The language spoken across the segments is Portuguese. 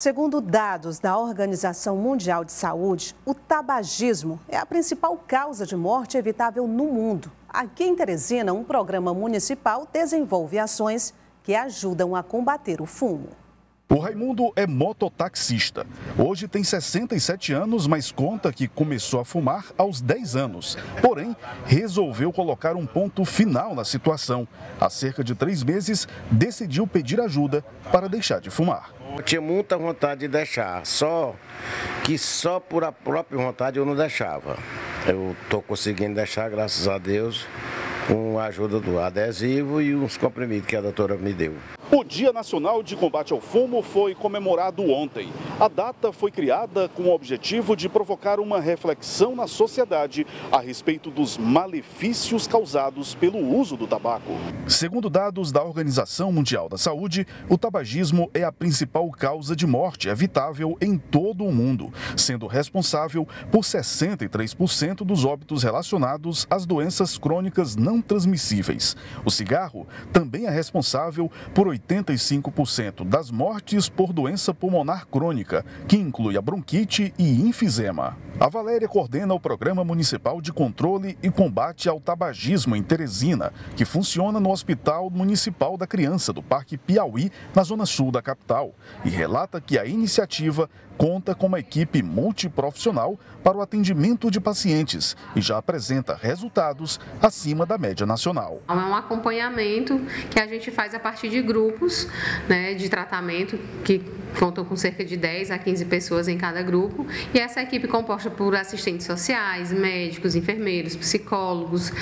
Segundo dados da Organização Mundial de Saúde, o tabagismo é a principal causa de morte evitável no mundo. Aqui em Teresina, um programa municipal desenvolve ações que ajudam a combater o fumo. O Raimundo é mototaxista. Hoje tem 67 anos, mas conta que começou a fumar aos 10 anos. Porém, resolveu colocar um ponto final na situação. Há cerca de três meses, decidiu pedir ajuda para deixar de fumar. Eu tinha muita vontade de deixar, só que só por a própria vontade eu não deixava. Eu estou conseguindo deixar, graças a Deus, com a ajuda do adesivo e uns comprimidos que a doutora me deu. O Dia Nacional de Combate ao Fumo foi comemorado ontem. A data foi criada com o objetivo de provocar uma reflexão na sociedade a respeito dos malefícios causados pelo uso do tabaco. Segundo dados da Organização Mundial da Saúde, o tabagismo é a principal causa de morte evitável em todo o mundo, sendo responsável por 63% dos óbitos relacionados às doenças crônicas não transmissíveis. O cigarro também é responsável por 85% das mortes por doença pulmonar crônica, que inclui a bronquite e enfisema. A Valéria coordena o Programa Municipal de Controle e Combate ao Tabagismo em Teresina, que funciona no Hospital Municipal da Criança do Parque Piauí, na zona sul da capital, e relata que a iniciativa conta com uma equipe multiprofissional para o atendimento de pacientes e já apresenta resultados acima da média nacional. É um acompanhamento que a gente faz a partir de grupos né, de tratamento que contam com cerca de 10 a 15 pessoas em cada grupo. E essa equipe composta por assistentes sociais, médicos, enfermeiros, psicólogos,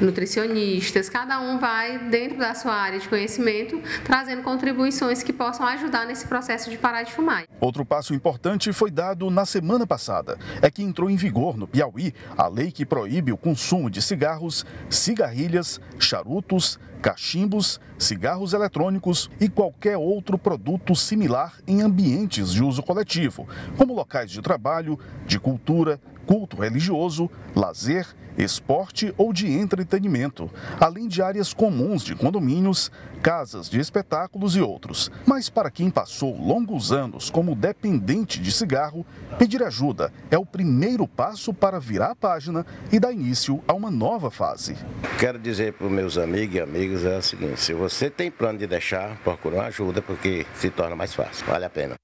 nutricionistas, cada um vai dentro da sua área de conhecimento trazendo contribuições que possam ajudar nesse processo de parar de fumar. Outro passo importante foi dado na semana passada, é que entrou em vigor no Piauí a lei que proíbe o consumo de cigarros, cigarrilhas, charutos, cachimbos, cigarros eletrônicos e qualquer outro produto similar em ambientes de uso coletivo, como locais de trabalho, de cultura, culto religioso, lazer, esporte ou de entretenimento, além de áreas comuns de condomínios, casas de espetáculos e outros. Mas para quem passou longos anos como dependente de cigarro, pedir ajuda é o primeiro passo para virar a página e dar início a uma nova fase. Quero dizer para os meus amigos e amigas é o seguinte: se você tem plano de deixar, procure uma ajuda porque se torna mais fácil, vale a pena.